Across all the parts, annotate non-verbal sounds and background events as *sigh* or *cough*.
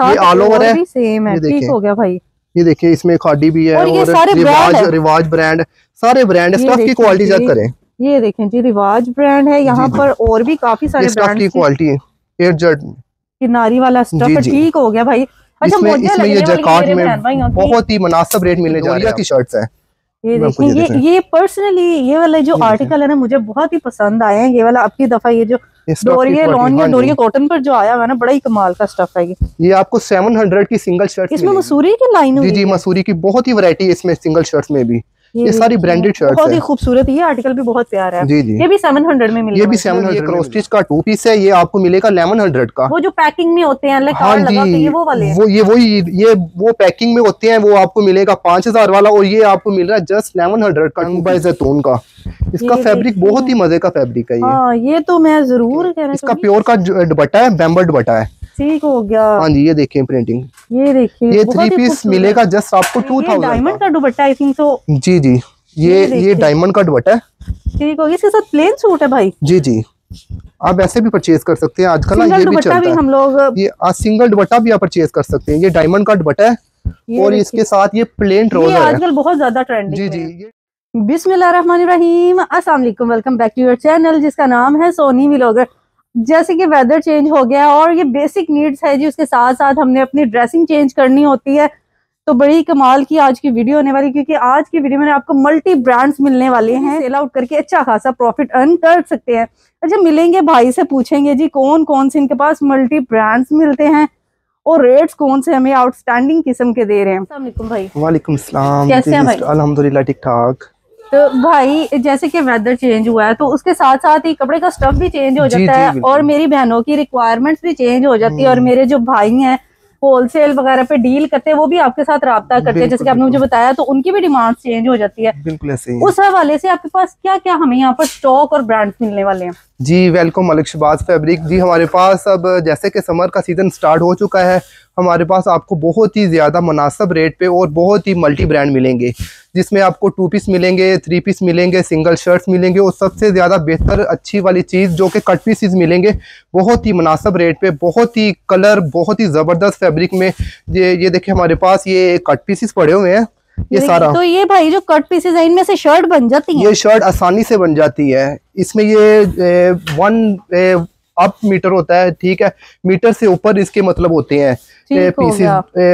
साथ all over है। Same है। ठीक हो गया भाई। ये देखिए इसमें खाडी भी है और, ये सारे रिवाज रिवाज ब्रांड सारे ब्रांड स्टफ़ की क्वालिटी चेक करें। ये देखें जी रिवाज ब्रांड है। यहाँ पर और भी काफ़ी सारे ब्रांड की क्वालिटी एयर जेट किनारी वाला स्टफ़ ठीक हो गया भाई। अच्छा इसमें, इसमें ये जैकार्ड में बहुत ही मुनासिब रेट मिलने जा रही है। की शर्ट्स है ये देखिए ये ये पर्सनली ये वाला जो आर्टिकल है ना मुझे बहुत ही पसंद आया है। ये वाला अब की दफ़ा ये जो डोरिया लॉन या डोरिया कॉटन पर जो आया हुआ ना बड़ा ही कमाल का स्टफ़ है ये। ये आपको 700 की सिंगल शर्ट इसमें मसूरी की लाइन जी जी मसूरी की बहुत ही वरायटी है इसमें सिंगल शर्ट में भी। ये, सारी ब्रांडेड शर्ट बहुत ही खूबसूरत ये आर्टिकल भी बहुत प्यारा है। जी जी। ये भी सेवन हंड्रेड में मिलेगा ये भी सेवन हंड्रेड क्रॉस का टू पीस है ये आपको मिलेगा लेवन हंड्रेड का। वो जो पैकिंग में होते हैं हाँ जी ये वो वाले वो ये वही ये वो पैकिंग में होते हैं वो आपको मिलेगा पाँच हज़ार वाला और ये आपको मिल रहा है जस्ट लेवन हंड्रेड का बाय जैतून का। इसका फैब्रिक बहुत ही मज़े का फैब्रिक है ये। हाँ, ये तो मैं ज़रूर कह इसका प्योर का दुपट्टा है बैम्बर दुपट्टा है। ठीक हो गया। हाँ जी ये देखिए प्रिंटिंग ये देखिए ये थ्री पीस मिलेगा जस्ट आपको टू थाउज़ेंड डायमंड का। दुपट्टा आई थिंक तो जी जी। ये ये डायमंड का दुपट्टा है। ठीक होगी इसके साथ प्लेन सूट है भाई। जी जी। आप ऐसे भी परचेज कर सकते हैं। आजकल ना ये भी चलता है। हम लोग ये आज सिंगल दुपट्टा भी आप परचेज कर सकते हैं। ये डायमंड का दुपट्टा है। और इसके साथ ये प्लेन ट्राउज़र है। आजकल बहुत ज़्यादा ट्रेंडिंग जी जी बिस्मिल्लाहिर्रहमानिर्रहीम अस्सलाम वालेकुम। Welcome back to your channel जिसका नाम है सोनी व्लॉगर जैसे कि वेदर चेंज हो गया है और ये बेसिक नीड्स है जी उसके साथ साथ हमने अपनी ड्रेसिंग चेंज करनी होती है। तो बड़ी कमाल की आज की वीडियो होने वाली क्योंकि आज की वीडियो में आपको मल्टी ब्रांड्स मिलने वाले हैं। सेल आउट करके अच्छा खासा प्रॉफिट अर्न कर सकते हैं। अच्छा मिलेंगे भाई से पूछेंगे जी कौन कौन से इनके पास मल्टी ब्रांड्स मिलते हैं और रेट्स कौन से हमें आउटस्टैंडिंग किस्म के दे रहे हैं। भाई। वालेकुम कैसे हैं भाई? अल्हम्दुलिल्लाह ठीक ठाक तो भाई जैसे कि वेदर चेंज हुआ है तो उसके साथ साथ ही कपड़े का स्टफ़ भी चेंज हो जाता है और मेरी बहनों की रिक्वायरमेंट्स भी चेंज हो जाती है और हम्म। मेरे जो भाई हैं होलसेल वगैरह पे डील करते हैं वो भी आपके साथ रहा करते हैं। जैसे कि आपने मुझे बताया तो उनकी भी डिमांड चेंज हो जाती है। बिल्कुल ऐसे उस हवाले से आपके पास क्या क्या हमें यहाँ पर स्टॉक और ब्रांड्स मिलने वाले हैं? जी वेलकम मलिक शबाज फैब्रिक जी, हमारे पास अब, जैसे कि समर का सीज़न स्टार्ट हो चुका है, हमारे पास आपको बहुत ही ज़्यादा मुनासब रेट पे और बहुत ही मल्टी ब्रांड मिलेंगे, जिसमें आपको टू पीस मिलेंगे थ्री पीस मिलेंगे सिंगल शर्ट्स मिलेंगे और सबसे ज़्यादा बेहतर अच्छी वाली चीज़ जो कि कट पीसीज मिलेंगे, बहुत ही मुनासब रेट पे, बहुत ही कलर बहुत ही ज़बरदस्त फैब्रिक में ये ये देखिए हमारे पास ये कट पीसीस पड़े हुए हैं। ये सारा। तो ये भाई जो कट पीसेज है इनमें से शर्ट बन जाती है? ये शर्ट आसानी से बन जाती है। इसमें ये A, one A, up meter होता है ठीक है? मीटर से ऊपर इसके मतलब होते हैं। पीसीस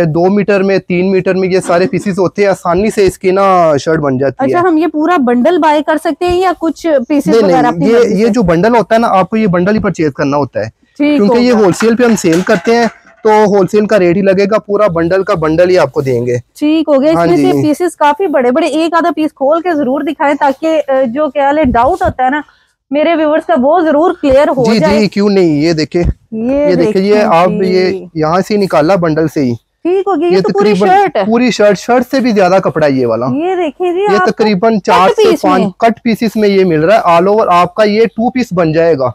दो मीटर में तीन मीटर में ये सारे पीसीस होते हैं आसानी से इसकी ना शर्ट बन जाती अच्छा, है। हम ये पूरा बंडल बाय कर सकते हैं या कुछ पीसेस नहीं, ये ये जो बंडल होता है ना आपको ये बंडल ही परचेज करना होता है। क्योंकि ये होलसेल पे हम सेल करते हैं तो होलसेल का रेट ही लगेगा पूरा बंडल का बंडल ही आपको देंगे। ठीक हो गया इसमें से पीसेस काफ़ी बड़े बड़े एक आधा पीस खोल के ज़रूर दिखाएँ ताकि जो क्या डाउट होता है ना मेरे व्यूवर्स का वो ज़रूर क्लियर हो जी जाए। जी क्यों नहीं? ये देखे ये, ये देखे ये आप ये यहाँ से निकाला बंडल से ही। ठीक हो गया ये, ये तो पूरी शर्ट है। पूरी शर्ट शर्ट से भी ज़्यादा कपड़ा ये वाला। ये देखिए जी ये तकरीबन चार से पाँच कट पीसेस में ये मिल रहा है। ऑल ओवर आपका ये टू पीस बन जाएगा।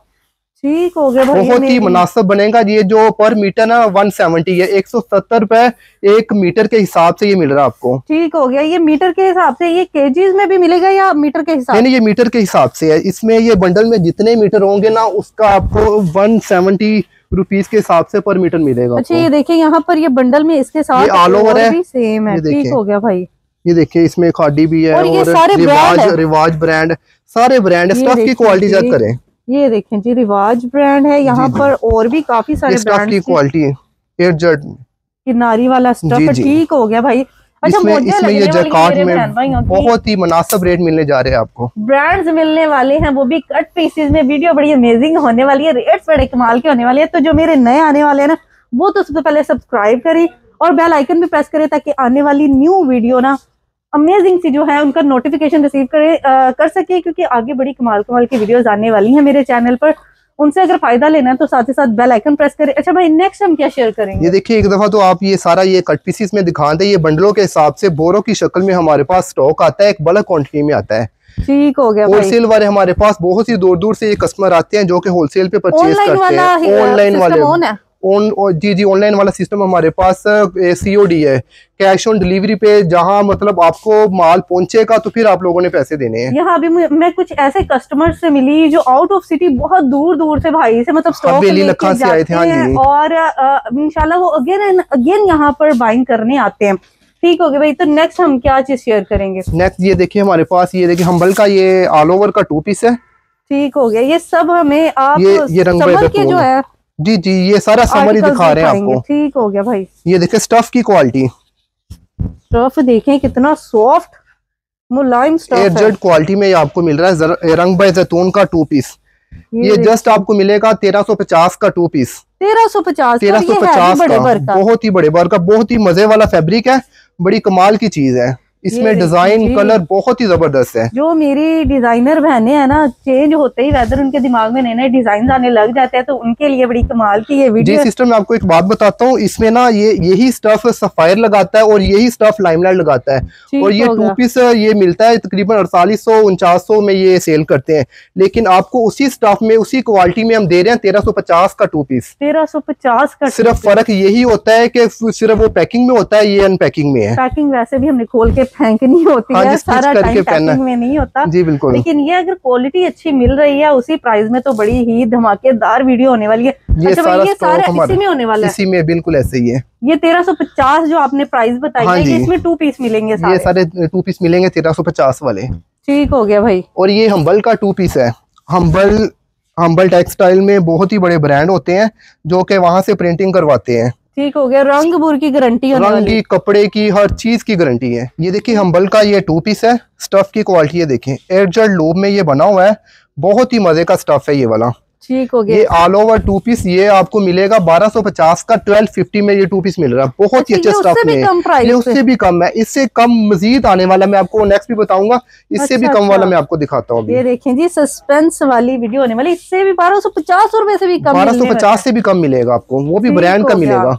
ठीक हो गया बहुत ही मुनासिब बनेगा। ये जो पर मीटर ना वन सेवेंटी है एक सौ सत्तर रुपए एक मीटर के हिसाब से ये मिल रहा है आपको। ठीक हो गया। ये मीटर के हिसाब से ये केजीज में भी मिलेगा या मीटर के हिसाब नहीं ये मीटर के हिसाब से है। इसमें ये बंडल में जितने मीटर होंगे ना उसका आपको वन सेवेंटी रुपीज़ के हिसाब से पर मीटर मिलेगा अच्छा ये देखिए यहाँ पर ये बंडल में इसके साथ ऑल ओवर है। सेम है। ठीक हो गया भाई। ये देखिए इसमें खाडी भी है और, रिवाज रिवाज ब्रांड सारे ब्रांड स्टफ़ की क्वालिटी चेक करें। ये देखें जी रिवाज ब्रांड है यहाँ पर और भी काफ़ी सारे ब्रांड की क्वालिटी है। किनारी वाला स्टफ़ ठीक हो गया भाई। अच्छा इसमें, इसमें ये जैकार्ड में बहुत ही मुनासिब रेट मिलने जा रहे हैं आपको। ब्रांड्स मिलने वाले हैं वो भी कट पीसेस में। वीडियो बड़ी अमेजिंग होने वाली है रेट्स बड़े कमाल के होने वाले हैं। तो जो मेरे नए आने वाले हैं ना वो तो सबसे पहले सब्सक्राइब करें और बेल आइकन भी प्रेस करें ताकि आने वाली न्यू वीडियो ना अमेजिंग सी जो है उनका नोटिफिकेशन रिसीव करे आ, कर सके क्योंकि आगे बड़ी कमाल कमाल की वीडियोस आने वाली हैं मेरे चैनल पर। उनसे अगर फ़ायदा लेना है तो साथ ही साथ बेल आइकन प्रेस करें। अच्छा भाई नेक्स्ट हम क्या शेयर करेंगे? ये देखिए एक दफ़ा तो आप ये सारा ये कट पीसीस में दिखा दे ये बंडलों के हिसाब से बोरों की शक्ल में हमारे पास स्टॉक आता है एक बल्क क्वांटिटी में आता है। ठीक हो गया होलसेल वाले हमारे पास बहुत ही दूर दूर से ये कस्टमर आते हैं जो कि होलसेल पे परचेज करते हैं। ऑनलाइन वाले। ऑन जी जी ऑनलाइन वाला सिस्टम हमारे पास सी सीओडी है। कैश ऑन डिलीवरी पे जहाँ मतलब आपको माल पहुंचेगा तो फिर आप लोगों ने पैसे देने हैं। यहाँ अभी मैं कुछ ऐसे कस्टमर से मिली जो आउट ऑफ़ सिटी बहुत दूर दूर से भाई से मतलब स्टॉक लेके से आए थे हाँ जी। और इंशाल्लाह वो अगेन एंड अगेन यहाँ पर बाइंग करने आते हैं। ठीक हो गया भाई तो नेक्स्ट हम क्या चीज़ शेयर करेंगे? नेक्स्ट ये देखिए हमारे पास ये देखिए हम्बल का ये ऑल ओवर का टू पीस है। ठीक हो गया ये सब हमें आप ये ये रंग के जो है जी जी ये सारा समर दिखा रहे हैं आपको। ठीक हो गया भाई। ये देखे स्टफ़ की क्वालिटी स्टफ़ देखें कितना सॉफ्ट मुलायम स्टफ़ एयरजेट क्वालिटी में ये आपको मिल रहा है रंग बाय जैतून का टू पीस ये, ये जस्ट आपको मिलेगा तेरह सौ पचास का टू पीस तेरह सौ पचास तेरह सौ पचास का बहुत ही बड़े बार का बहुत ही मज़े वाला फैब्रिक है बड़ी कमाल की चीज़ है। इसमें डिज़ाइन कलर बहुत ही ज़बरदस्त है। जो मेरी डिज़ाइनर बहने हैं ना चेंज होते ही वेदर उनके दिमाग में नए नए डिज़ाइन आने लग जाते हैं तो उनके लिए बड़ी कमाल की ये वीडियो जी सिस्टर मैं आपको एक बात बताता हूँ इसमें ना ये यही स्टफ़ सफायर लगाता है और यही स्टफ़ लाइमलाइट लगाता है। और ये टू पीस ये मिलता है तकरीबन अड़तालीस सौ उनचास सौ में ये सेल करते हैं। लेकिन आपको उसी स्टफ़ में उसी क्वालिटी में हम दे रहे हैं तेरह सौ पचास का टू पीस तेरह सौ पचास का सिर्फ़ फ़र्क यही होता है की सिर्फ़ वो पैकिंग में होता है ये अनपैकिंग में है। पैकिंग वैसे भी हमने खोल के फेंकनी होती हाँ, है सारा टाइम पैकिंग में नहीं होता। जी बिल्कुल। लेकिन ये अगर क्वालिटी अच्छी मिल रही है उसी प्राइस में तो बड़ी ही धमाकेदार वीडियो होने वाली है। ये अच्छा सारा, ये सारा इसी में होने वाला है? इसी में बिल्कुल ऐसे ही है। ये तेरह सौ पचास जो आपने प्राइस बताई हाँ है इसमें टू पीस मिलेंगे सारे। ये सारे। टू पीस मिलेंगे तेरह सौ पचास वाले। ठीक हो गया भाई। और ये हम्बल का टू पीस है। हम्बल हम्बल टेक्सटाइल में बहुत ही बड़े ब्रांड होते हैं जो कि वहाँ से प्रिंटिंग करवाते हैं। ठीक हो गया। रंग बुर की गारंटी रंग की कपड़े की हर चीज़ की गारंटी है। ये देखिए हम्बल का ये टू पीस है। स्टफ़ की क्वालिटी ये देखें। एयरजेट लोब में ये बना हुआ है। बहुत ही मज़े का स्टफ़ है ये वाला। ठीक हो गया ये ऑल ओवर टू पीस ये आपको मिलेगा 1250 का 1250 में ये टू पीस मिल रहा है। बहुत ही अच्छा, स्टॉक स्टफ़ में ये उससे भी कम है। इससे कम मजीद आने वाला मैं आपको नेक्स्ट भी बताऊँगा। इससे अच्छा, भी कम अच्छा। वाला मैं आपको दिखाता हूँ ये देखें जी सस्पेंस वाली वीडियो होने वाली। इससे भी बारह सौ पचास रुपए से भी कम बारह सौ पचास से भी कम मिलेगा आपको। वो भी ब्रांड का मिलेगा।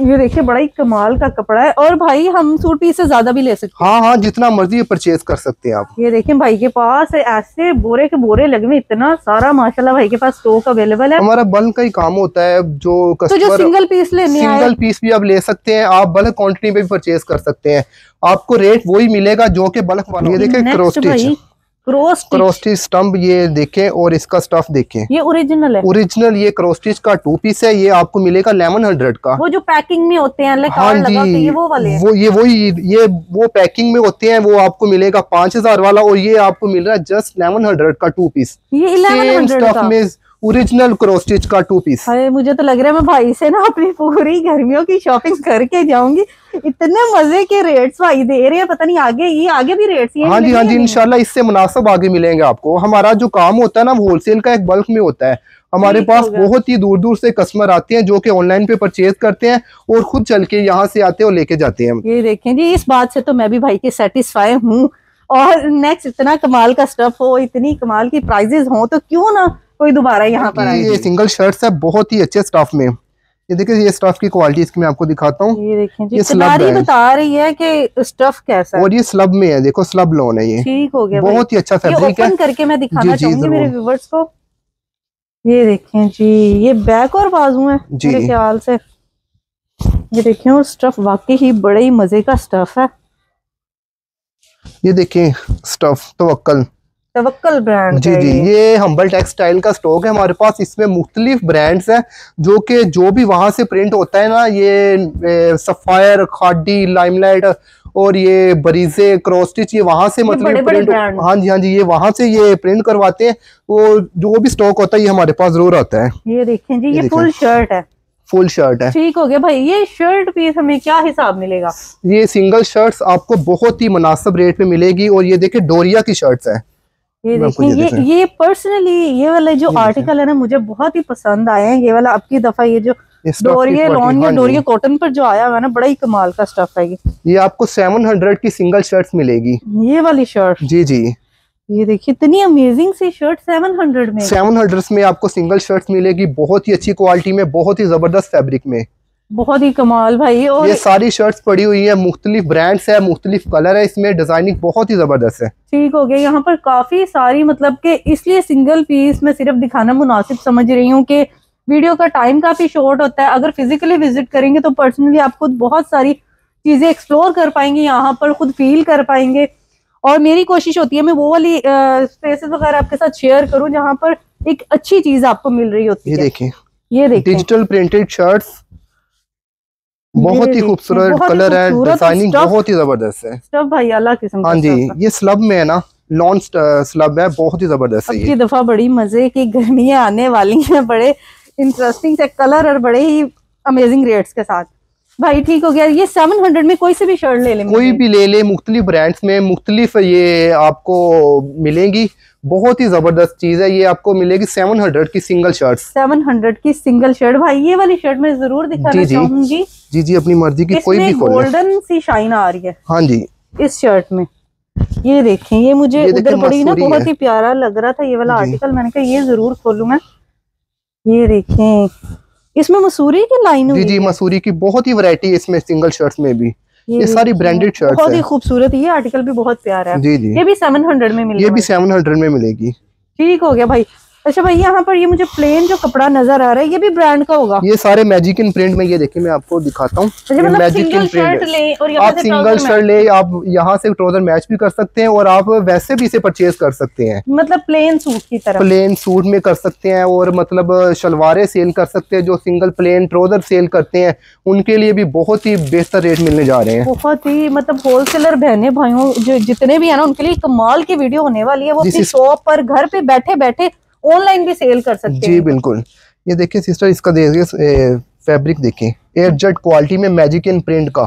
ये देखिए बड़ा ही कमाल का कपड़ा है। और भाई हम सूट पीस से ज़्यादा भी ले सकते हैं। हाँ हाँ जितना मर्ज़ी परचेज कर सकते हैं आप। ये देखिए भाई के पास ऐसे बोरे के बोरे लगे हुए इतना सारा माशाल्लाह भाई के पास स्टॉक अवेलेबल है। हमारा बल्क का ही काम होता है जो कस्टमर तो जो सिंगल पीस लेने सिंगल पीस भी आप ले सकते हैं आप बल्क क्वान्टिटी में भी परचेज कर सकते हैं। आपको रेट वही मिलेगा जो की बल्क वाला। ये देखे स्टम्प ये देखें और इसका स्टफ़ देखें। ये ओरिजिनल है। ओरिजिनल ये क्रोस्टिच का टू पीस है ये आपको मिलेगा लेवन हंड्रेड का। वो जो पैकिंग में होते हैं हाँ जी ये वो वाले वो ये वही ये वो पैकिंग में होते हैं वो आपको मिलेगा पाँच हज़ार वाला और ये आपको मिल रहा है जस्ट लेवन हंड्रेड का टू पीस ये हंड्रेड में ओरिजिनल क्रॉस्टिच का टू पीस अरे मुझे तो लग रहा है मैं भाई से ना अपनी पूरी गर्मियों की शॉपिंग करके जाऊँगी। इतने मज़े के रेट्स भाई दे रहे हैं पता नहीं आगे ये आगे भी रेट्स हाँ जी हाँ जी इनशाला इससे मुनासिब आगे मिलेंगे आपको। हमारा जो काम होता है ना वो होलसेल का एक बल्क में होता है। हमारे पास बहुत ही दूर दूर से कस्टमर आते हैं जो कि ऑनलाइन पे परचेज करते हैं और खुद चल के यहाँ से आते हैं और लेके जाते हैं। ये देखें जी इस बात से तो मैं भी भाई की सेटिस्फाई हूँ। और नेक्स्ट इतना कमाल का स्टफ़ हो इतनी कमाल की प्राइजेस हो तो क्यों ना कोई दोबारा यहाँ पर ये सिंगल शर्ट है बहुत ही अच्छे स्टाफ में। ये देखिए ये स्टफ़ की क्वालिटी इसकी मैं आपको दिखाता हूँ। ये देखें ये स्लब बता रही है कि स्टफ़ कैसा है। और ये स्लब में है देखो स्लब लोन है ये। ठीक हो गया बहुत ही अच्छा फैब्रिक है। करके मैं दिखाना चाहूँगी मेरे व्यूवर्स को। ये देखें जी ये बैक और बाजू है मेरे ख्याल से। ये देखें और स्टफ़ वाकई ही बड़े ही मज़े का स्टफ़ है। ये देखें स्टफ़ तो वक्कल तवक्कल ब्रांड जी जी ये। हम्बल टेक्सटाइल का स्टॉक है हमारे पास इसमें मुख्तलिफ़ ब्रांड्स हैं जो कि जो भी वहाँ से प्रिंट होता है ना ये सफायर खाडी लाइमलाइट और ये बरीजे क्रॉस्टिच ये वहाँ से मतलब प्रिंट हाँ जी हाँ जी ये वहाँ से ये प्रिंट करवाते हैं वो जो भी स्टॉक होता है ये हमारे पास ज़रूर आता है। ये देखें जी ये फुल शर्ट है। फुल शर्ट है। ठीक हो गया भाई ये शर्ट पीस हमें क्या हिसाब मिलेगा? ये सिंगल शर्ट्स आपको बहुत ही मुनासिब रेट में मिलेगी और ये देखे डोरिया की शर्ट्स है। ये देखिए ये ये पर्सनली ये वाला जो आर्टिकल है ना मुझे बहुत ही पसंद आया है। ये वाला अब की दफ़ा ये जो डोरिया लॉन या डोरिया कॉटन पर जो आया हुआ ना बड़ा ही कमाल का स्टफ़ है ये। ये आपको सेवन हंड्रेड की सिंगल शर्ट मिलेगी। ये वाली शर्ट जी जी। ये देखिए इतनी अमेजिंग सी शर्ट सेवन हंड्रेड में। सेवन हंड्रेड में आपको सिंगल शर्ट मिलेगी बहुत ही अच्छी क्वालिटी में बहुत ही ज़बरदस्त फैब्रिक में। बहुत ही कमाल भाई और ये सारी शर्ट्स पड़ी हुई है मुख्तलिफ़ ब्रांड्स है मुख्तलिफ़ कलर है इसमें डिज़ाइनिंग बहुत ही ज़बरदस्त है। ठीक हो गया। यहाँ पर काफ़ी सारी मतलब के इसलिए सिंगल पीस में सिर्फ़ दिखाना मुनासिब समझ रही हूँ कि वीडियो का टाइम काफ़ी शॉर्ट होता है। अगर फिजिकली विज़िट करेंगे तो पर्सनली आप खुद बहुत सारी चीज़ें एक्सप्लोर कर पाएँगे यहाँ पर खुद फील कर पाएँगे। और मेरी कोशिश होती है मैं वो वाली स्पेसेस वगैरह आपके साथ शेयर करूँ जहाँ पर एक अच्छी चीज़ आपको मिल रही होती है। देखें। ये देखिए डिजिटल प्रिंटेड शर्ट्स बहुत ही खूबसूरत कलर है डिज़ाइनिंग बहुत ही ज़बरदस्त है। भाई अलग किस्म हाँ जी ये स्लब में है ना लॉन्च स्लब है बहुत ही ज़बरदस्त है ये। दफ़ा बड़ी मज़े की गर्मियाँ आने वाली है बड़े इंटरेस्टिंग से कलर और बड़े ही अमेजिंग रेट्स के साथ। भाई ठीक हो गया। ये सेवन हंड्रेड में कोई से भी शर्ट ले लेंगे कोई भी ले ले मुख्तलिफ़ ब्रांड्स में मुख्तलिफ़ ये आपको मिलेंगी। बहुत ही ज़बरदस्त चीज़ है ये आपको मिलेगी सेवन हंड्रेड की सिंगल शर्ट्स सेवन हंड्रेड की सिंगल शर्ट भाई ये वाली शर्ट मैं ज़रूर दिखाना जी। चाहूँगी। जी जी अपनी मर्ज़ी की कोई भी गोल्डन सी शाइन आ रही है। हाँ जी। इस शर्ट में। ये देखें ये मुझे उधर बड़ी ना बहुत ही। प्यारा लग रहा था ये वाला आर्टिकल। मैंने कहा ये ज़रूर खोलूं मैं। ये देखें इसमें मसूरी की लाइन जी जी मसूरी की बहुत ही वैरायटी है इसमें सिंगल शर्ट में भी। ये ये सारी ब्रांडेड शर्ट बहुत ही खूबसूरत ये आर्टिकल भी बहुत प्यारा है। जी जी। ये भी सेवन हंड्रेड में मिलेगी ये भी सेवन हंड्रेड में मिलेगी। ठीक हो गया भाई। अच्छा भाई यहाँ पर ये मुझे प्लेन जो कपड़ा नज़र आ रहा है ये भी ब्रांड का होगा? ये सारे मैजिक इन प्रिंट में ये देखिए मैं आपको दिखाता हूँ। मैजिक इन प्रिंट ले और आप सिंगल शर्ट ले आप यहाँ से ट्राउज़र मैच भी कर सकते हैं और आप वैसे भी इसे परचेज कर सकते हैं। मतलब प्लेन सूट की तरह। प्लेन सूट में कर सकते हैं और मतलब शलवारें सेल कर सकते हैं जो सिंगल प्लेन ट्राउज़र सेल करते हैं उनके लिए भी बहुत ही बेहतर रेट मिलने जा रहे हैं। बहुत ही मतलब होलसेलर बहने भाइयों जो जितने भी है ना उनके लिए कमाल की वीडियो होने वाली है। वो अपनी शॉप पर घर पे बैठे बैठे ऑनलाइन भी सेल कर सकते जी हैं। बिल्कुल। ये देखिए सिस्टर इसका देखिए फैब्रिक देखें एयर जेट क्वालिटी में मैजिक इन प्रिंट का।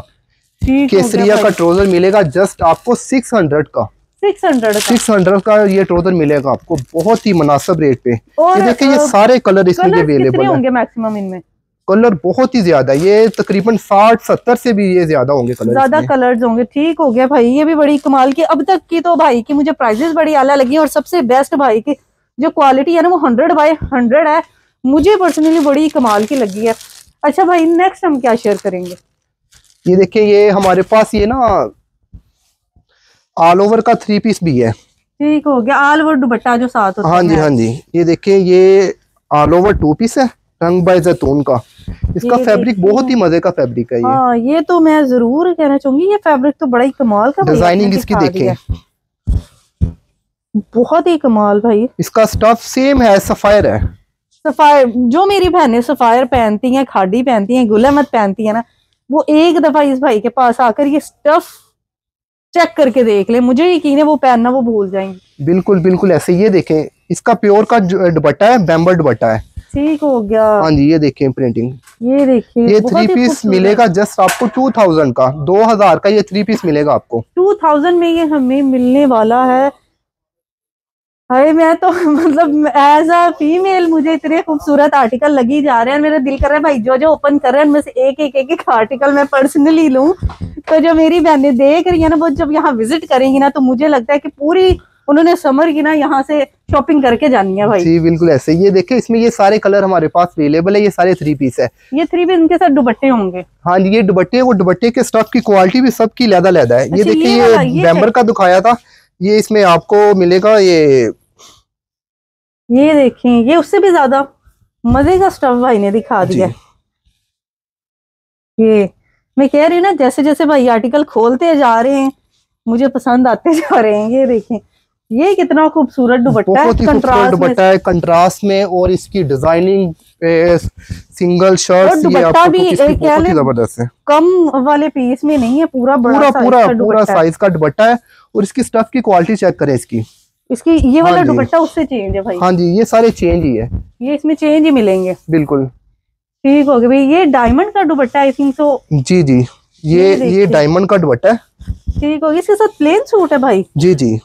केसरिया का ट्राउज़र मिलेगा जस्ट आपको सिक्स हंड्रेड का। सिक्स हंड्रेड सिक्स हंड्रेड का ये ट्राउज़र मिलेगा आपको बहुत ही मुनासिब रेट पे। ये देखिए ये सारे कलर इसमें अवेलेबल होंगे मैक्सिमम इनमें? कलर बहुत ही ज़्यादा ये तकरीबन साठ सत्तर से भी ये ज़्यादा होंगे कलर ज़्यादा। कलर्स होंगे। ठीक हो गया भाई ये भी बड़ी कमाल की। अब तक की तो भाई की मुझे प्राइजेस बड़ी आला लगी और सबसे बेस्ट भाई की जो क्वालिटी है ना वो हंड्रेड बाई हंड्रेड है। मुझे पर्सनली बड़ी कमाल की लगी है। अच्छा भाई नेक्स्ट हम क्या शेयर करेंगे? ये देखिए ये हमारे पास ये ना ऑल ओवर का थ्री पीस भी है। ठीक हो गया आल ओवर दुपट्टा जो साथ होता हाँ जी हाँ। जी। ये देखिए ये ऑल ओवर टू पीस है रंग बाय जैतून का। इसका फैब्रिक बहुत ही मज़े का फैब्रिक है ये। हाँ ये तो मैं ज़रूर कहना चाहूँगी ये फैब्रिक तो बड़ा ही कमाल का डिज़ाइनिंग इसकी दिखा देखें। दिया। बहुत ही कमाल भाई। इसका स्टफ़ सेम है सफायर है। सफायर जो मेरी बहनें सफायर पहनती हैं खाडी पहनती हैं गुल पहनती है ना वो एक दफ़ा इस भाई के पास आकर ये स्टफ़ चेक करके देख ले। मुझे यकीन है वो पहनना वो भूल जाएँगे। बिल्कुल बिल्कुल ऐसे ये देखें इसका प्योर का दुपट्टा है बैम्बर दुपट्टा है। ठीक हो गया। हाँ जी ये देखें प्रिंटिंग ये देखिए ये थ्री पीस मिलेगा जस्ट आपको टू थाउज़ेंड का दो हज़ार का ये थ्री पीस मिलेगा आपको। 2000 में ये हमें मिलने वाला है। हाय मैं तो *laughs* मतलब एज अ फीमेल मुझे इतने खूबसूरत आर्टिकल लगी जा रहे हैं मेरा दिल कर रहा है भाई जो जो ओपन कर रहे हैं उनमें से एक एक एक एक आर्टिकल मैं पर्सनली लूँ। तो जो मेरी बहनें देख रही है ना वो जब यहाँ विज़िट करेंगी ना तो मुझे लगता है कि पूरी उन्होंने समर की ना यहाँ से शॉपिंग करके जानी है भाई। जी बिल्कुल ऐसे ये देखिए इसमें ये सारे कलर हमारे पास अवेलेबल है ये सारे थ्री पीस है। ये थ्री पीस इनके साथ दुपट्टे होंगे। हाँ जी ये दुपट्टे वो दुपट्टे के स्टफ़ की क्वालिटी भी सबकी लहदा लहदा है। ये अच्छा, देखिए ये वाला, ये ये बैम्बर का दिखाया था। ये इसमें आपको मिलेगा ये ये देखें ये उससे भी ज़्यादा मज़े का स्टफ़ भाई ने दिखा दिया ये मैं कह रही हूँ ना जैसे जैसे भाई आर्टिकल खोलते जा रहे हैं मुझे पसंद आते *laughs* जा रहे हैं ये देखें। ये कितना खूबसूरत दुपट्टा है कंट्रास्ट में दुपट्टा है कंट्रास्ट में और इसकी डिज़ाइनिंग सिंगल शर्ट दुपट्टा भी, ज़बरदस्त है। कम वाले पीस में नहीं है पूरा बड़ा पूरा पूरा पूरा साइज़ का दुपट्टा है और इसकी स्टफ़ की क्वालिटी चेक करें इसकी। इसकी ये वाला हाँ जी। दुपट्टा उससे चेंज है भाई। हाँ जी ये सारे चेंज ही है। ये इसमें चेंज ही मिलेंगे। बिल्कुल। ठीक हो गया भाई ये डायमंड का दुपट्टा आई थिंक सो जी जी। ये ये डायमंड का दुपट्टा है। ठीक हो गया इसके साथ प्लेन सूट है भाई। जी जी।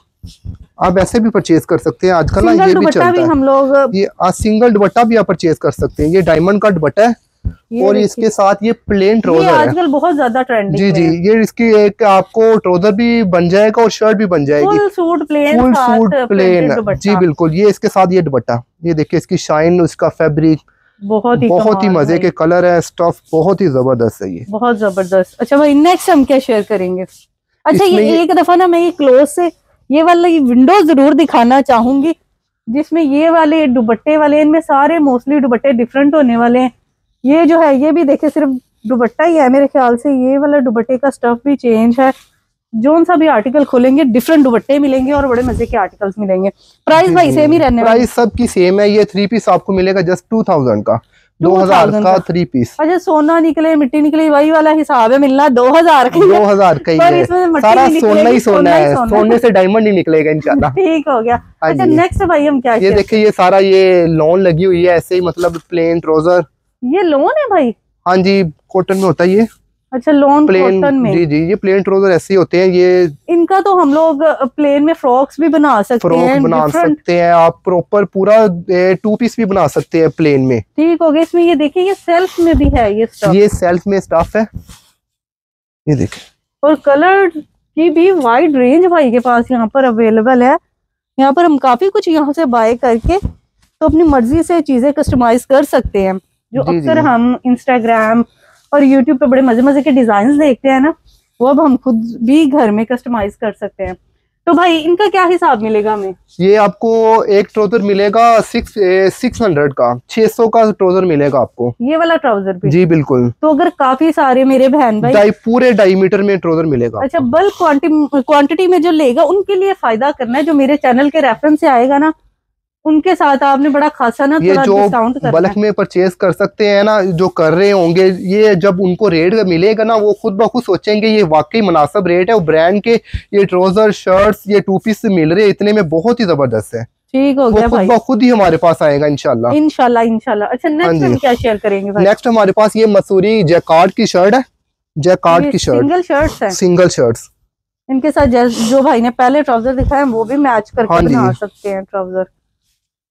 आप ऐसे भी परचेज कर सकते हैं। आजकल ना ये भी भी चलता है। हम लोग ये सिंगल दुपट्टा भी आप परचेज कर सकते हैं। ये डायमंड का दुपट्टा है। और इसके साथ ये प्लेन ट्राउज़र आजकल बहुत ज़्यादा ट्रेंडिंग जी जी ये इसकी एक आपको ट्राउज़र भी बन जाएगा और शर्ट भी बन जाएगी। Full suit plain full suit plain जी बिल्कुल ये इसके साथ ये दुपट्टा। ये देखिए इसकी शाइन उसका फैब्रिक बहुत ही बहुत ही मज़े के कलर है स्टफ़ बहुत ही ज़बरदस्त है ये। बहुत ज़बरदस्त। अच्छा भाई नेक्स्ट हम क्या शेयर करेंगे? अच्छा ये ये- एक दफ़ा ना मैं ये क्लोज से ये वाला ये विंडो ज़रूर दिखाना चाहूँगी जिसमें ये वाले दुपट्टे वाले इनमें सारे मोस्टली दुपट्टे डिफरेंट होने वाले हैं। ये जो है ये भी देखे सिर्फ़ दुपट्टा ही है मेरे ख्याल से। ये वाला दुपट्टे का स्टफ़ भी चेंज है। जोन सा भी आर्टिकल खोलेंगे डिफरेंट दुपट्टे मिलेंगे और बड़े मज़े के आर्टिकल्स मिलेंगे। प्राइस भाई सेम ही रहने प्राइस सबकी सेम है। ये थ्री पीस आपको मिलेगा जस्ट टू थाउज़ेंड का। दो हज़ार का। का। थ्री पीस अच्छा सोना निकले मिट्टी निकले वही वाला हिसाब है मिलना दो हज़ार का दो हज़ार का ही है। सारा सोना ही सोना है सोना। से डायमंड ही निकलेगा इंशाल्लाह ठीक हो गया। हाँ अच्छा नेक्स्ट भाई हम क्या ये देखिए ये सारा ये लॉन लगी हुई है ऐसे ही मतलब प्लेन ट्राउज़र ये लोन है भाई? हाँ जी कॉटन में होता है ये। अच्छा लोन प्लेन कॉटन में? जी जी ये प्लेन ट्राउज़र ऐसे ही होते हैं ये इनका तो हम लोग प्लेन में फ्रॉक्स भी बना सकते फ्रॉक हैं बना सकते हैं आप प्रॉपर पूरा टू पीस भी बना सकते हैं प्लेन में। ठीक हो गया इसमें ये देखिए ये सेल्फ में भी है ये स्टफ़ ये सेल्फ में स्टफ़ है। ये देखिए। और कलर की भी वाइड रेंज भाई के पास यहाँ पर अवेलेबल है। यहाँ पर हम काफ़ी कुछ यहाँ से बाय करके तो अपनी मर्ज़ी से चीज़ें कस्टमाइज कर सकते हैं। जो अक्सर हम इंस्टाग्राम और यूट्यूब पे बड़े मज़े मज़े के डिज़ाइन देखते हैं ना वो अब हम खुद भी घर में कस्टमाइज कर सकते हैं। तो भाई इनका क्या हिसाब मिलेगा हमें? ये आपको एक ट्राउज़र मिलेगा सिक्स सिक्स हंड्रेड का छह सौ का ट्राउज़र मिलेगा आपको। ये वाला ट्राउज़र भी? जी बिल्कुल। तो अगर काफ़ी सारे मेरे बहन भाई डाई पूरे डाईमीटर में ट्राउज़र मिलेगा अच्छा बल्क क्वांटिटी में जो लेगा उनके लिए फ़ायदा करना है जो मेरे चैनल के रेफरेंस से आएगा ना उनके साथ आपने बड़ा खासा ना ये जो बल्क में परचेज कर सकते हैं ना जो कर रहे होंगे ये जब उनको रेट मिलेगा ना वो खुद ब खुद सोचेंगे ये वाकई मुनासिब रेट है ब्रांड के ये ट्राउज़र शर्ट्स ये टू पीस मिल रहे इतने में बहुत ही ज़बरदस्त है। ठीक हो गया खुद भाई। खुद ही हमारे पास आएगा इंशाल्लाह। इंशाल्लाह इंशाल्लाह। अच्छा नेक्स्ट हाँ हम क्या शेयर करेंगे भाई? नेक्स्ट हमारे पास ये मसूरी जैकार्ड की शर्ट है। जैकार्ड की शर्ट सिंगल शर्ट्स है। सिंगल शर्ट्स इनके साथ जो भाई ने पहले ट्राउज़र दिखाए वो भी मैच करके हाँ बना सकते हैं ट्राउज़र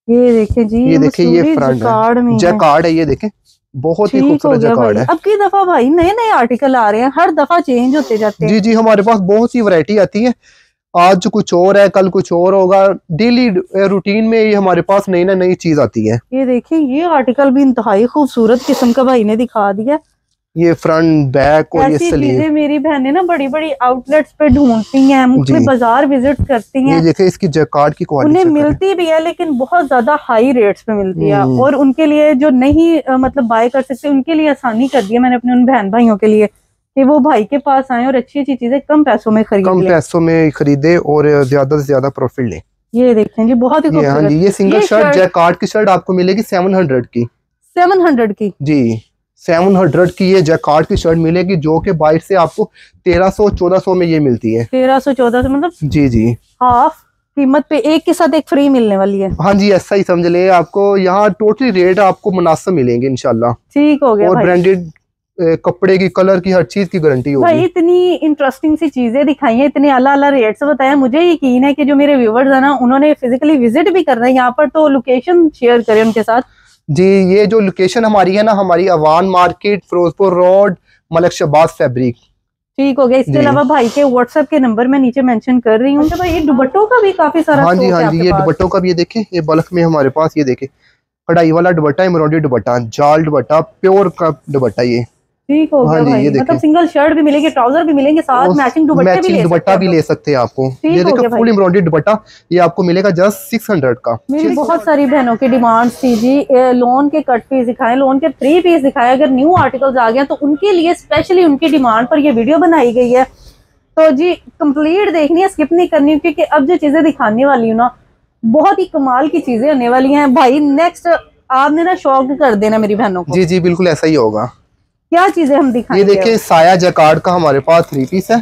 ये देखें जी ये ये फ्रंट है। जैकार्ड है। ये देखें बहुत ही खूबसूरत जैकार्ड है। अब की दफ़ा भाई नए नए आर्टिकल आ रहे हैं हर दफ़ा चेंज होते जाते हैं। जी जी हमारे पास बहुत सी वैरायटी आती है। आज कुछ और है कल कुछ और होगा। डेली रूटीन में ये हमारे पास नई ना नई चीज़ आती है। ये देखिए ये आर्टिकल भी इंतहाई खूबसूरत किस्म का भाई ने दिखा दिया। ये फ्रंट बैक और ये स्लीव चीज़ें मेरी बहनें ना बड़ी बड़ी आउटलेट्स पे ढूंढती हैं जी। बाज़ार विज़िट करती हैं। ये देखे इसकी जैकार्ड की क्वालिटी उन्हें मिलती भी है लेकिन बहुत ज़्यादा हाई रेट्स पे मिलती है। हम्म। और उनके लिए जो नहीं मतलब बाय कर सकते उनके लिए आसानी कर दी है मैंने अपने उन बहन भाइयों के लिए कि वो भाई के पास आए और अच्छी अच्छी चीज़ें कम पैसों में खरीद कम पैसों में खरीदे और ज़्यादा से ज़्यादा प्रॉफिट ले। ये देखें जी बहुत ही ये हाँ जी ये सिंगल शर्ट जैकार्ड की शर्ट आपको मिलेगी सेवन हंड्रेड की। सेवन हंड्रेड की। जी। सेवन हंड्रेड की ये जैकार्ड की शर्ट मिलेगी जो कि बाहर से आपको तेरह सौ चौदह सौ में ये मिलती है। तेरह सौ चौदह सौ मतलब जी जी। हाफ़ कीमत पे एक के साथ एक फ्री मिलने वाली है। हाँ जी ऐसा ही समझ ले आपको। यहाँ टोटली रेट आपको मुनासिब मिलेंगे इनशाला ठीक हो गया और ब्रांडेड कपड़े की कलर की हर चीज़ की गारंटी होगी। भाई इतनी इंटरेस्टिंग सी चीज़ें दिखाई हैं इतने अला अला रेट्स बताया। मुझे यकीन है कि जो मेरे व्यूवर्स है ना उन्होंने फिजिकली विज़िट भी करना है। यहाँ पर तो लोकेशन शेयर करें उनके साथ। जी ये जो लोकेशन हमारी है ना हमारी Awan market Ferozepur road Malik Shahbaz fabric ठीक हो गया। इसके अलावा भाई के व्हाट्सएप के नंबर मैं नीचे मेंशन कर रही हूँ। भाई ये दुबट्टो का भी काफ़ी सारा हाँ जी हाँ जी ये दुबट्टो का भी ये देखें ये बल्क में हमारे पास ये देखे। कढ़ाई वाला दुबट्टा एम्ब्रॉयडरी दुबट्टा जाल दुबट्टा प्योर का दुबट्टा ये। ठीक हो हाँ गया भाई। मतलब सिंगल शर्ट भी मिलेंगे ट्राउज़र भी मिलेंगे साथ मैचिंग दुपट्टे भी मैचिंग ले दुपट्टा भी ले सकते हैं आपको ये देखो फुल एम्ब्रॉयडरी दुपट्टा ये आपको मिलेगा जस्ट सिक्स हंड्रेड का। मेरी बहुत सारी बहनों की डिमांड थी जी। लोन के कट पीस दिखाएँ लोन के थ्री पीस दिखाएँ। अगर न्यू आर्टिकल्स आ गए तो उनके लिए स्पेशली उनकी डिमांड पर ये वीडियो बनाई गई है। तो जी कंप्लीट देखनी है स्किप नहीं करनी क्योंकि अब जो चीज़ें दिखाने वाली हूँ ना बहुत ही कमाल की चीज़ें होने वाली हैं। भाई नेक्स्ट आपने ना शौक कर देना मेरी बहनों को। जी जी बिल्कुल ऐसा ही होगा। क्या चीज़ें हम दिखाएँगे ये देखिए साया जकार्ड का हमारे पास थ्री पीस है।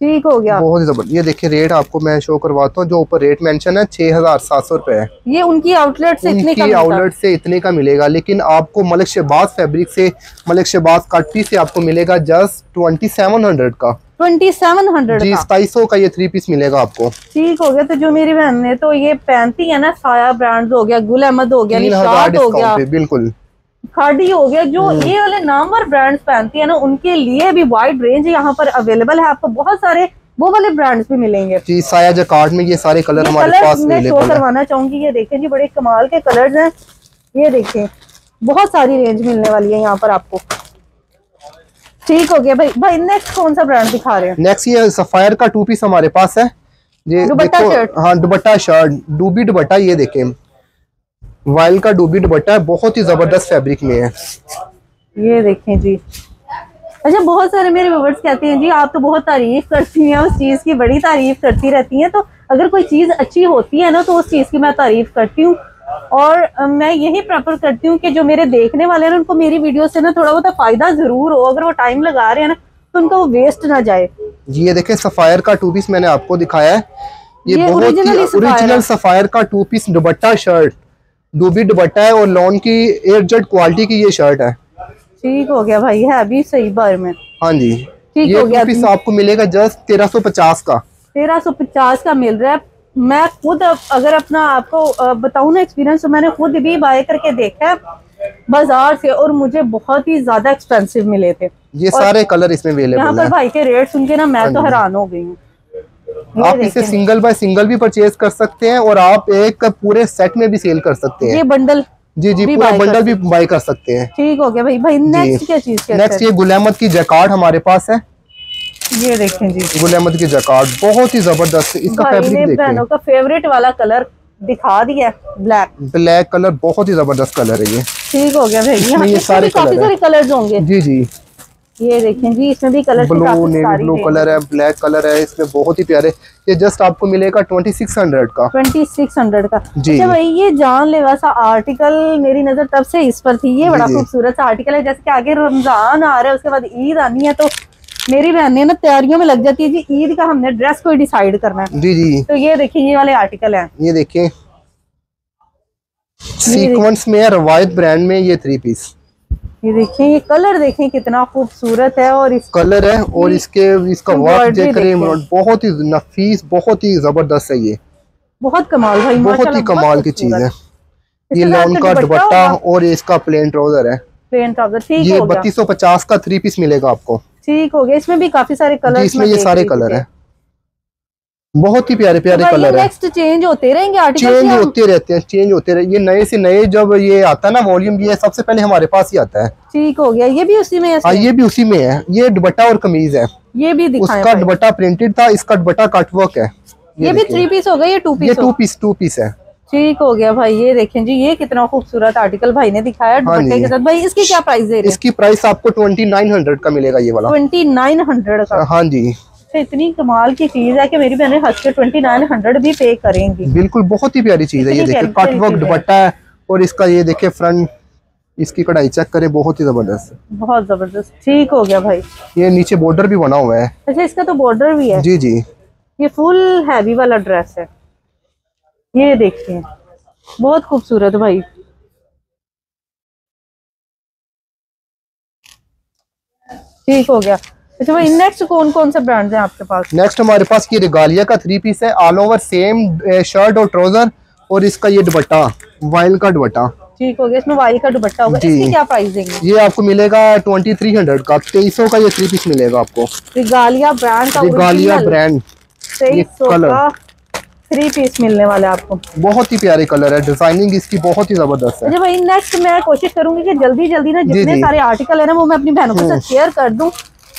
ठीक हो गया। बहुत ही ज़बरदस्त। ये देखिए रेट आपको मैं शो करवाता हूँ जो ऊपर रेट मेंशन है छह हज़ार सात सौ रूपए है। ये उनकी आउटलेट से इतने का। आउटलेट से इतने का मिलेगा लेकिन आपको मलिक शहबाज फैब्रिक से मलिक शहबाज कट पीस से आपको मिलेगा जस्ट ट्वेंटी सेवन हंड्रेड का। ट्वेंटी सेवन हंड्रेड जी सताईस सौ का ये थ्री पीस मिलेगा आपको। ठीक हो गया। तो जो मेरी बहन ने तो ये पहनती है ना साया ब्रांड हो गया गुल अहमद हो गया निशात हो गया। बिल्कुल। खाड़ी हो गया जो हम्म। ये वाले नामवर ब्रांड्स पहनती है ना उनके लिए भी वाइड रेंज यहाँ पर अवेलेबल है। आपको बहुत सारे वो वाले ब्रांड्स भी मिलेंगे। जी साया जकार्ड में ये सारे कलर ये हमारे कलर्स पास मैं शो करवाना चाहूँगी। ये देखें जी बड़े कमाल के कलर्स हैं। ये देखें बहुत सारी रेंज मिलने वाली है यहाँ पर आपको। ठीक हो गया। भाई भाई नेक्स्ट कौन सा ब्रांड दिखा रहे हैं? नेक्स्ट ये सफायर का टू पीस हमारे पास है। ये दुपट्टा देखो शर्ट। हाँ दुपट्टा शर्ट डूबी दुपट्टा ये देखें। वाइल का डूबी दुपट्टा है बहुत ही ज़बरदस्त फैब्रिक में है। ये देखें जी। अच्छा बहुत सारे मेरे व्यूवर्स कहते हैं जी आप तो बहुत तारीफ़ करती हैं उस चीज़ की बड़ी तारीफ़ करती रहती हैं तो अगर कोई चीज़ अच्छी होती है ना तो उस चीज़ की मैं तारीफ़ करती हूँ। और मैं यही प्रेफर करती हूँ कि जो मेरे देखने वाले हैं उनको मेरी वीडियो से ना थोड़ा बहुत फ़ायदा ज़रूर हो अगर वो टाइम लगा रहे हैं ना तो उनका वो वेस्ट ना जाए। ये देखें सफायर का टू पीस मैंने आपको दिखाया है। ये, ये बहुत ही ओरिजिनल सफायर का टू पीस दुपट्टा शर्ट डूबी दुपट्टा है और लॉन की एयरजेट क्वालिटी की ये शर्ट है। ठीक हो गया भाई है अभी सही बार में। हाँ जी। ठीक हो गया पीस आपको मिलेगा जस्ट तेरह सौ पचास का। तेरह सौ पचास का मिल रहा है। मैं खुद अगर अपना आपको बताऊँ ना एक्सपीरियंस तो मैंने खुद भी बाय करके देखा है। बाज़ार से और मुझे बहुत ही ज़्यादा एक्सपेंसिव मिले थे। ये सारे कलर इसमें यहाँ अवेलेबल पर भाई के रेट सुन के ना मैं तो हैरान हो गई हूँ। आप इसे सिंगल बाय सिंगल भी परचेज कर सकते हैं और आप एक पूरे सेट में भी सेल कर सकते हैं। ये बंडल जी जी पूरा बंडल भी बाय कर सकते हैं। ठीक हो गया भाई। भाई नेक्स्ट क्या चीज़ नेक्स्ट ये गुल अहमद की जैकार्ड हमारे पास है। ये देखें जी। गुल अहमद की जैकार्ड बहुत ही ज़बरदस्त है। इसका फैब्रिक का फेवरेट वाला कलर दिखा दिया ब्लैक ब्लैक कलर बहुत ही ज़बरदस्त कलर है ये। ठीक हो गया भाई। ये सारे भी काफ़ी सारे कलर्स होंगे। जी जी। ये देखें जी इसमें भी colour blue navy blue colour है। ब्लैक कलर है इसमें बहुत ही प्यारे। ये जस्ट आपको मिलेगा ट्वेंटी सिक्स हंड्रेड का। ट्वेंटी सिक्स हंड्रेड का। जी। अच्छा भाई ये जान लेवा सा आर्टिकल मेरी नज़र तब से इस पर थी। ये बड़ा खूबसूरत सा आर्टिकल है जैसे कि आगे रमज़ान आ रहा है उसके बाद ईद आनी है तो मेरी बहन बहनें ना तैयारियों में लग जाती है जी ईद का हमने ड्रेस को डिसाइड करना है। जी जी। तो ये देखिए ये वाले आर्टिकल है। ये देखिए सीक्वेंस में रवायत ब्रांड में ये थ्री पीस ये देखिए ये कलर देखें कितना खूबसूरत है और इस कलर है और इसके इसका वर्क चेक करें बहुत ही नफीस बहुत ही ज़बरदस्त है ये। बहुत कमाल भाई बहुत ही कमाल की चीज़ है। ये इसके साथ लॉन तो का दुपट्टा और इसका प्लेन ट्राउज़र है। प्लेन ट्राउज़र ठीक ये हो बत्तीस सौ पचास का थ्री पीस मिलेगा आपको। ठीक हो गया इसमें भी काफ़ी सारे कलर इसमें ये सारे कलर है। बहुत ही प्यारे प्यारे कलर है। नेक्स्ट चेंज होते रहेंगे चेंज होते रहते हैं चेंज होते रहे। ये नए से नए जब ये आता है ना वॉल्यूम ये सबसे पहले हमारे पास ही आता है। ठीक हो गया। ये भी उसी में है हाँ ये भी उसी में है। ये दुपट्टा और कमीज है। ये भी उसका भाई। दुपट्टा प्रिंटेड था इसका दुपट्टा कटवर्क है। ये भी थ्री पीस हो गया ये टू ये piece two piece two piece है। ठीक हो गया भाई ये देखें जी ये कितना खूबसूरत आर्टिकल भाई ने दिखाया दुपट्टे के साथ। भाई इसकी क्या प्राइस दे रहे इसकी प्राइस आपको ट्वेंटी नाइन हंड्रेड का मिलेगा ये वाला। ट्वेंटी नाइन हंड्रेड का। हाँ जी। तो इतनी कमाल की चीज़ है कि मेरी बहनें हंस के ट्वेंटी नाइन हंड्रेड भी पे करेंगी। बिल्कुल बहुत ही प्यारी चीज़ है ये देखिए प्यारी कटवर्क दुपट्टा है और इसका ये देखिए फ्रंट इसकी कढ़ाई चेक करें बहुत ही ज़बरदस्त। बहुत ज़बरदस्त। ठीक हो गया भाई। ये नीचे बॉर्डर भी बना हुआ है। अच्छा इसका तो बॉर्डर भी है? जी जी। ये फुल हैवी वाला ड्रेस है। ये देखिए बहुत खूबसूरत भाई। ठीक हो गया। अच्छा भाई नेक्स्ट कौन कौन से ब्रांड हैं आपके पास? नेक्स्ट हमारे पास ये रिगालिया का थ्री पीस है ऑल ओवर सेम शर्ट और ट्राउज़र और इसका ये दुपट्टा वाइल का दुपट्टा। ठीक हो गया इसमें वाई का दुपट्टा होगा। इसकी क्या प्राइस देंगे? ये आपको मिलेगा ट्वेंटी थ्री हंड्रेड का तेईस का ये थ्री पीस मिलेगा आपको। रिगालिया ब्रांड का रिगालिया ब्रांड तेईस का थ्री पीस मिलने वाला है आपको। बहुत ही प्यारे कलर है डिज़ाइनिंग इसकी बहुत ही ज़बरदस्त है। अच्छा भाई नेक्स्ट मैं कोशिश करूँगी कि जल्दी जल्दी ना जितने हम्म। सारे आर्टिकल है ना वो मैं अपनी बहनों के साथ शेयर कर दूँ।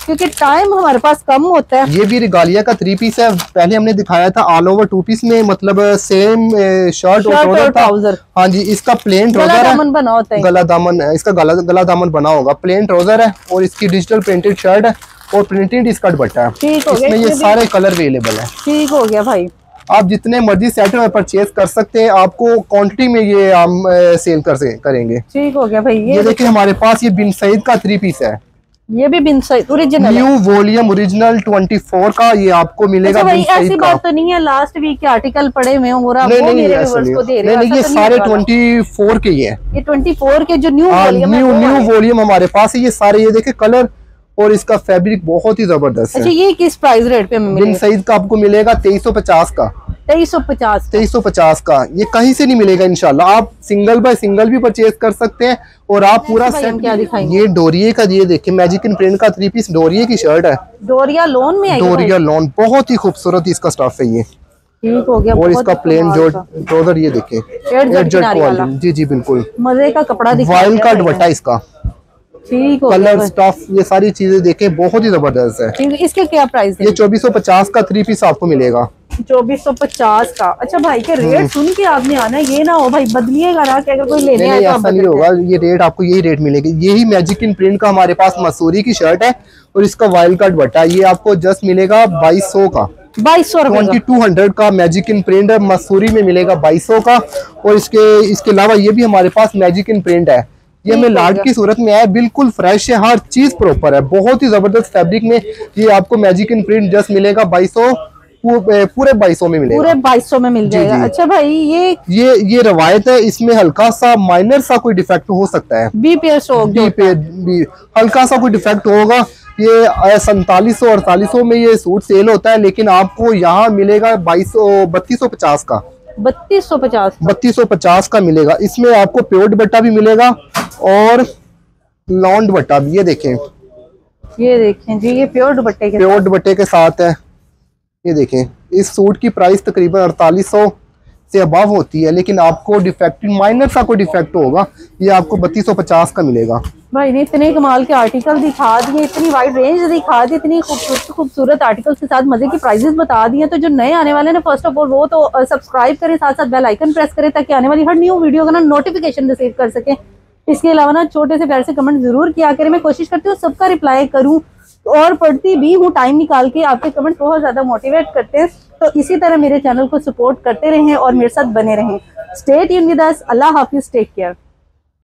क्योंकि टाइम हमारे पास कम होता है। ये भी रिगालिया का थ्री पीस है। पहले हमने दिखाया था ऑल ओवर टू पीस में मतलब सेम शर्ट और ट्राउज़र हाँ जी इसका प्लेन ट्राउज़र है। दामन बना होता है। गला दामन है इसका गला गला दामन बना होगा। प्लेन ट्राउज़र है और इसकी डिजिटल प्रिंटेड शर्ट है और प्रिंटेड इसका दुपट्टा है। ठीक हो इसमें ये सारे कलर अवेलेबल है। ठीक हो गया भाई। आप जितने मर्ज़ी सेट में परचेज कर सकते हैं आपको क्वांटिटी में ये हम सेल कर से, करेंगे। ठीक हो गया भाई ये ये देखिए हमारे पास ये बिन सईद का थ्री पीस है। ये भी बिन साइज़ ओरिजिनल न्यू वॉल्यूम ओरिजिनल 24 का ये आपको मिलेगा अच्छा भाई ऐसी का। बात तो नहीं है लास्ट वीक के आर्टिकल पड़े हुए हो रहा नहीं वो नहीं मेरे ऐसा व्यूअर्स नहीं को दे रहे नहीं हो नहीं ये ऐसा सारे होने वाला। 24 के ही है। ये 24 के जो new volume new new volume हमारे पास है ये सारे ये देखे कलर और इसका फैब्रिक बहुत ही ज़बरदस्त अच्छा है। ये किस प्राइस रेट पे मिलेगा? सईद का आपको मिलेगा तेईस सौ पचास का। तेईस सौ पचास तेईस सौ पचास का। ये कहीं से नहीं मिलेगा इंशाल्लाह। आप सिंगल बाय सिंगल भी परचेज कर सकते हैं और आप पूरा सेट क्या दिखाएँगे? ये डोरिये का ये देखिए मैजिक इन प्रिंट का थ्री पीस डोरिये की शर्ट है। डोरिया लोन में डोरिया लोन बहुत ही खूबसूरत इसका स्टफ़ है ये। ठीक हो गया और इसका प्लेन कमाल जो का। ट्राउज़र ये देखे जी जी बिल्कुल। मज़े का कपड़ा वाइल का दुपट्टा इसका। कलर स्टफ़ ये सारी चीज़ें देखें बहुत ही ज़बरदस्त है। इसके क्या प्राइस ये चौबीस सौ पचास का थ्री पीस आपको मिलेगा। चौबीस सौ पचास का। अच्छा भाई के हम्म। रेट सुन के आपने आना ये ना हो भाई बदलिएगा ना कि अगर कोई लेने आए नहीं तो ऐसा नहीं होगा। ये रेट आपको यही रेट मिलेगी। यही मैजिक इन प्रिंट का हमारे पास मसूरी की शर्ट है और इसका वाइल्ड कट बटा ये आपको जस्ट मिलेगा बाईस सौ का। बाईस सौ ट्वेंटी टू हंड्रेड का मैजिक इन प्रिंट है। मसूरी में मिलेगा बाईस सौ का। और इसके इसके अलावा ये भी हमारे पास मैजिक इन प्रिंट है। ये हमें लाट की सूरत में आया बिल्कुल फ्रेश है हर चीज़ प्रॉपर है। बहुत ही ज़बरदस्त फैब्रिक में ये आपको मैजिक इन प्रिंट जस्ट मिलेगा बाईस पूरे बाईस में मिलेगा। पूरे बाईस में मिल जाएगा। अच्छा भाई ये ये ये रवायत है इसमें हल्का सा माइनर सा कोई डिफेक्ट हो सकता है। बी बी पे बी हल्का सा कोई डिफेक्ट होगा ये सैतालीस सौ अड़तालीस सौ में ये सूट सेल होता है लेकिन आपको यहाँ मिलेगा बाईस सौ बत्तीस सौ पचास का। बत्तीस सौ पचास बत्तीस सौ पचास का मिलेगा। इसमें आपको प्योर दुपट्टा भी मिलेगा और लॉन्ड दुपट्टा भी ये देखें। ये देखें जी ये प्योर दुपट्टे के प्योर दुपट्टे के साथ है। ये देखें इस सूट की प्राइस तकरीबन अड़तालीस सौ से अबव होती है लेकिन आपको डिफेक्टेड माइनर सा कोई डिफेक्ट होगा ये आपको बत्तीस सौ पचास का मिलेगा। भाई ने इतने कमाल के आर्टिकल दिखा दिए इतनी वाइड रेंज दिखा दी इतनी खूबसूरत खूबसूरत आर्टिकल्स के साथ मज़े की प्राइजेस बता दिए तो जो नए आने वाले हैं फ़र्स्ट ऑफ़ ऑल वो तो सब्सक्राइब करें साथ साथ बेल आइकन प्रेस करें ताकि आने वाली हर न्यू वीडियो का ना नोटिफिकेशन रिसीव कर सकें। इसके अलावा ना छोटे से प्यार से कमेंट ज़रूर किया करें। मैं कोशिश करती हूँ सबका रिप्लाई करूँ और पढ़ती भी हूँ टाइम निकाल के। आपके कमेंट बहुत ज़्यादा मोटिवेट करते हैं। तो इसी तरह मेरे चैनल को सपोर्ट करते रहें और मेरे साथ बने रहें। स्टेट यून विद अल्लाह हाफिज। Take care